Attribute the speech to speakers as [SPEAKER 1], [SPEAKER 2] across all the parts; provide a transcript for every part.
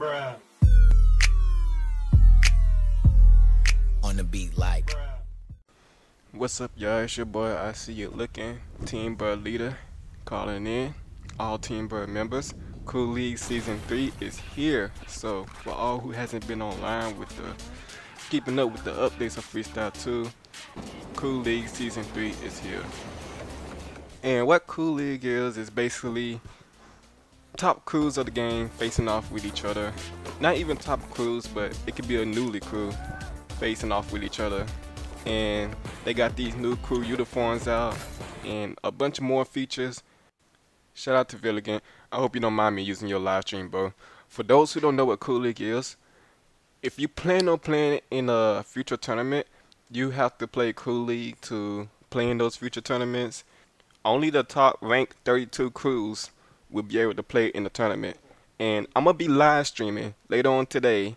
[SPEAKER 1] Bruh.
[SPEAKER 2] on the beat like
[SPEAKER 3] What's up, y'all? It's your boy. I see you looking. Team Bruh leader calling in. All Team Bruh members. Crew League Season 3 is here. So, for all who hasn't been online with the keeping up with the updates of Freestyle 2, Crew League Season 3 is here. And what Crew League is, is basically top crews of the game facing off with each other. Not even top crews, but it could be a newly crew facing off with each other and they got these new crew uniforms out and a bunch more features. Shout out to Villigan. I hope you don't mind me using your live stream, bro. For those who don't know what Crew League is, if you plan on playing in a future tournament, you have to play Crew League to play in those future tournaments. Only the top ranked 32 crews will be able to play in the tournament. And I'm gonna be live streaming later on today,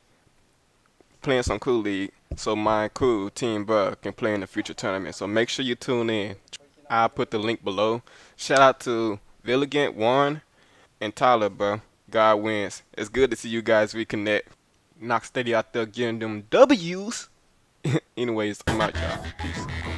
[SPEAKER 3] playing some Crew League so my cool Team Bruh, can play in the future tournament. So make sure you tune in. I'll put the link below. Shout out to Villigant, Warren, and Tyler, bro. God wins. It's good to see you guys reconnect. Knock steady out there getting them W's. Anyways, I'm out, y'all. Peace.